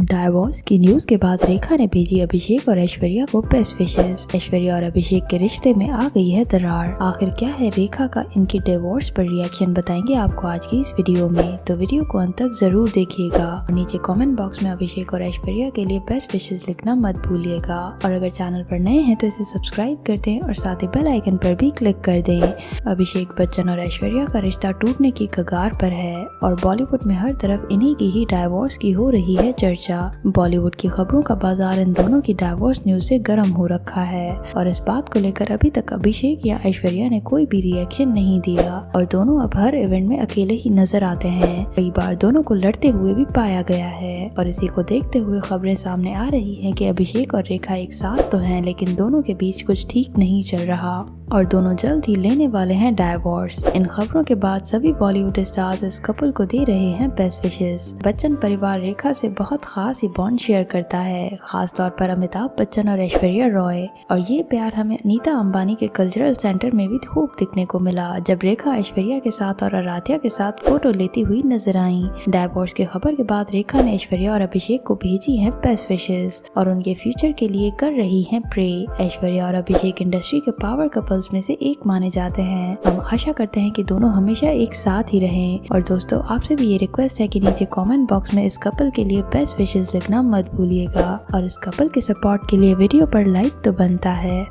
Divorce की news के बाद रेखा ने भेजी अभिषेक और ऐश्वर्या को बेस्ट विशेष ऐश्वर्या और अभिषेक के रिश्ते में आ गई है दरार। आखिर क्या है रेखा का इनकी डिवोर्स पर रिएक्शन बताएँगे आपको आज की इस वीडियो में। तो वीडियो को अंत तक ज़रूर देखिएगा। और नीचे कमेंट बॉक्स में अभिषेक और ऐश्वर्या के लिए बेस्ट विशेष लिखना मत भूलिएगा। और अगर चैनल पर नए हैं तो इसे सब्सक्राइब कर दें और साथ ही बेल आइकन पर भी क्लिक कर दें। अभिषेक बच्चन और ऐश्वर्या का रिश्ता टूटने की कगार पर है और बॉलीवुड में हर तरफ़ इन्हीं की ही डाइवोर्स की हो रही है चर्चा। चर्चा बॉलीवुड की खबरों का बाज़ार इन दोनों की डाइवोर्स न्यूज़ से गर्म हो रखा है। और इस बात को लेकर अभी तक अभिषेक या ऐश्वर्या ने कोई भी रिएक्शन नहीं दिया। और दोनों अब हर इवेंट में अकेले ही नज़र आते हैं। कई बार दोनों को लड़ते हुए भी पाया गया है। और इसी को देखते हुए खबरें सामने आ रही है की अभिषेक और रेखा एक साथ तो है, लेकिन दोनों के बीच कुछ ठीक नहीं चल रहा। और दोनों जल्द ही लेने वाले हैं डाइवोर्स इन खबरों के बाद सभी बॉलीवुड स्टार्स इस कपल को दे रहे हैं बेस्ट विशेष बच्चन परिवार रेखा से बहुत खास ही बॉन्ड शेयर करता है खास तौर पर अमिताभ बच्चन और ऐश्वर्या रॉय। और ये प्यार हमें अनीता अंबानी के कल्चरल सेंटर में भी खूब दिखने को मिला, जब रेखा ऐश्वर्या के साथ और आराध्या के साथ फ़ोटो लेती हुई नज़र आई। डाइवोर्स की खबर के बाद रेखा ने ऐश्वर्या और अभिषेक को भेजी है बेस्ट विशेष और उनके फ्यूचर के लिए कर रही है प्रे। ऐश्वर्या और अभिषेक इंडस्ट्री के पावर कपल्स में से एक माने जाते हैं। हम आशा करते हैं कि दोनों हमेशा एक साथ ही रहें। और दोस्तों, आपसे भी ये रिक्वेस्ट है कि नीचे कमेंट बॉक्स में इस कपल के लिए बेस्ट विशेष लिखना मत भूलिएगा। और इस कपल के सपोर्ट के लिए वीडियो पर लाइक तो बनता है।